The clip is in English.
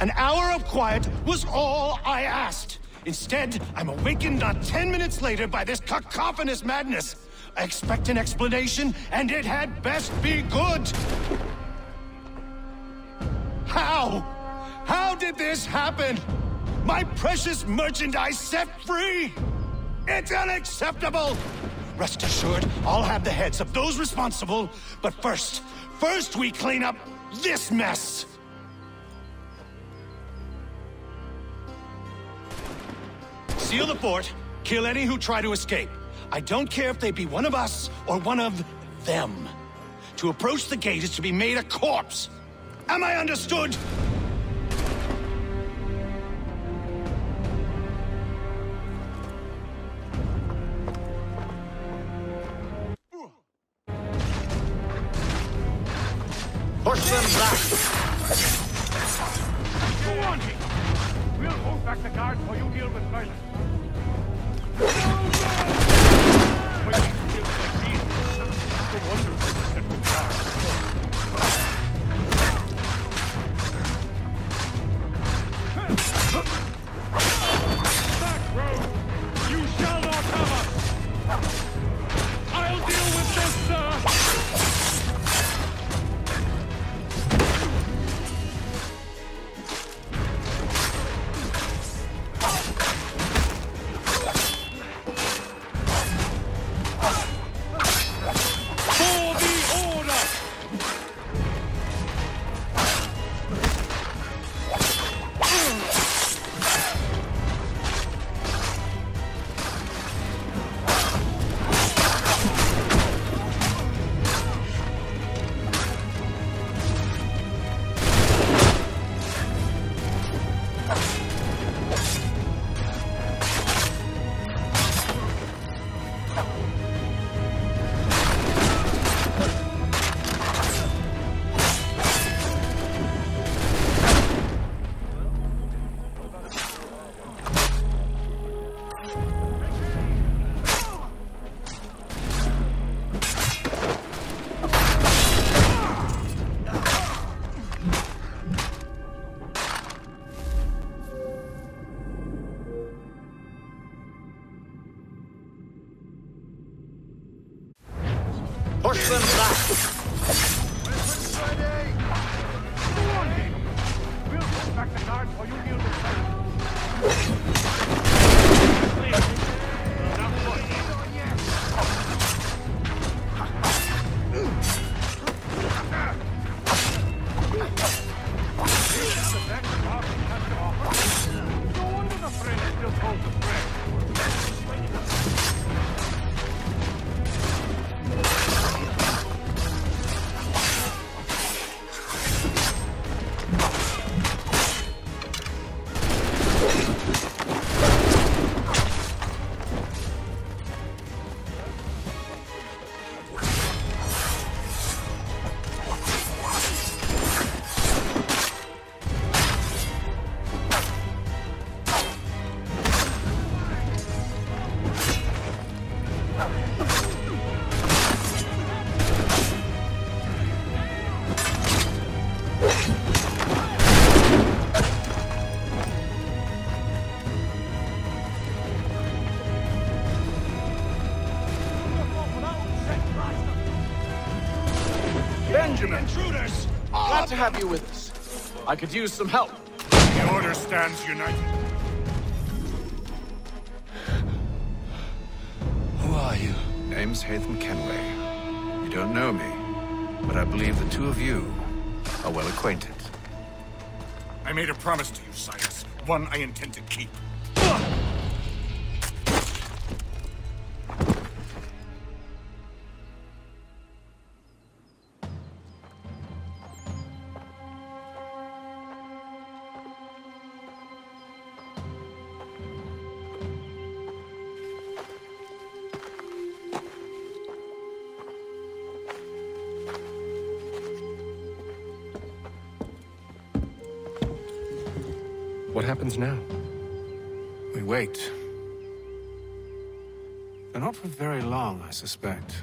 An hour of quiet was all I asked. Instead, I'm awakened not ten minutes later by this cacophonous madness. I expect an explanation, and it had best be good. How? How did this happen? My precious merchandise set free! It's unacceptable! Rest assured, I'll have the heads of those responsible, but first, first we clean up this mess! Seal the fort, kill any who try to escape. I don't care if they be one of us or one of them. To approach the gate is to be made a corpse. Am I understood? Push them back! Back the guard while you deal with Merlin. Push them back! We'll hold back the guard while you deal with to have you with us. I could use some help. The order stands united. Who are you? Name's Haytham Kenway. You don't know me, but I believe the two of you are well acquainted. I made a promise to you, Silas. One I intend to keep. What happens now? We wait. And not for very long, I suspect.